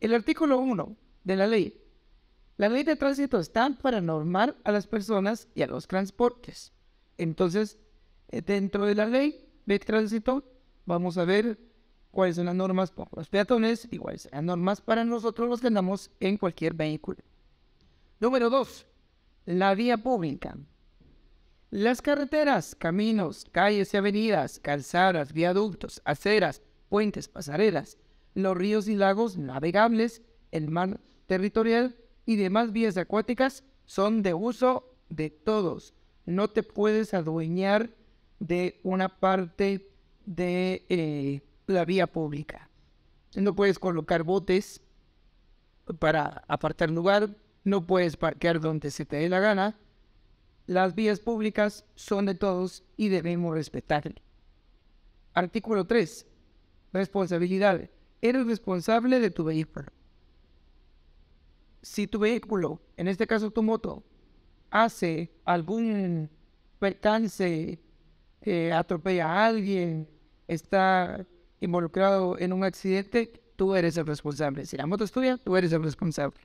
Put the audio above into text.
El artículo 1 de la ley. La ley de tránsito está para normar a las personas y a los transportes. Entonces, eh, dentro de la ley de tránsito, vamos a ver cuáles son las normas para los peatones y cuáles son las normas para nosotros los que andamos en cualquier vehículo. Número 2. La vía pública. Las carreteras, caminos, calles y avenidas, calzadas, viaductos, aceras, puentes, pasarelas, los ríos y lagos navegables, el mar territorial y demás vías acuáticas son de uso de todos. No te puedes adueñar de una parte de eh, la vía pública. No puedes colocar botes para apartar lugar, no puedes parquear donde se te dé la gana. Las vías públicas son de todos y debemos respetarlas. Artículo 3. Responsabilidad. Eres responsable de tu vehículo. Si tu vehículo, en este caso tu moto, hace algún percance, eh, atropella a alguien, está involucrado en un accidente, tú eres el responsable. Si la moto es tuya, tú eres el responsable.